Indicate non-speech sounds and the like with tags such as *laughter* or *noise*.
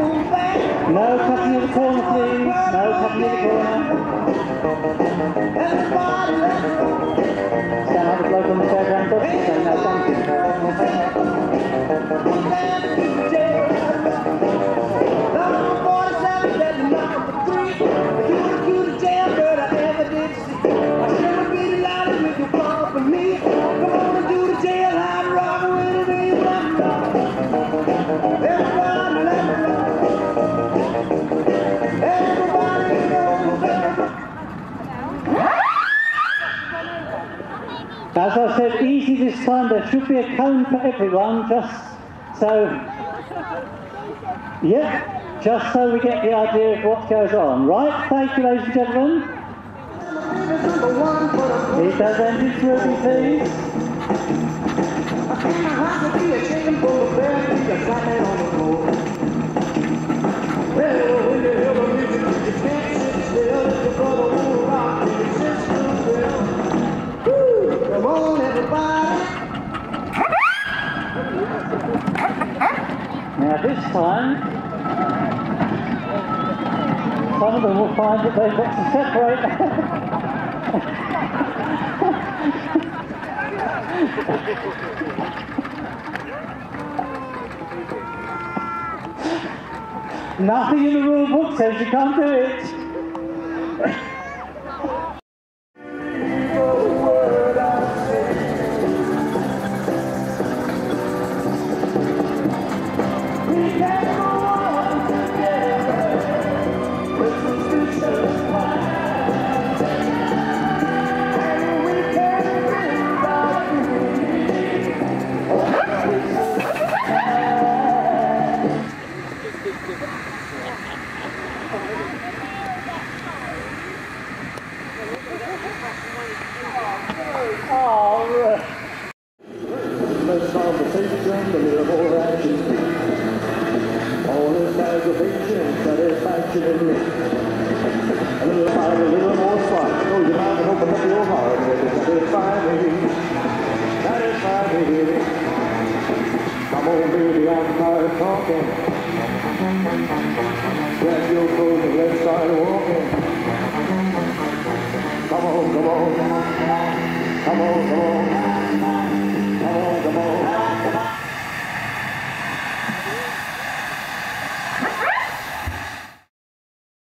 No cutting in the corner, please. No cutting in the corner. Stand like a bloke on the fairground bus and say no thank you. Me. As I said, easy this time. There should be a cone for everyone, just so. Yep, just so we get the idea of what goes on. Right? Thank you, ladies and gentlemen. Keep those engines moving, please. Come Now this time, some of them will find that they've got to separate. *laughs* Nothing in the rule book says you can't do it. In me. A little a little more mouth and open up heart. Come on, baby, I'm talking. Your walking. Come on, come on. Come on, come on.